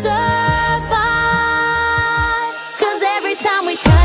survive. Cause every time we touch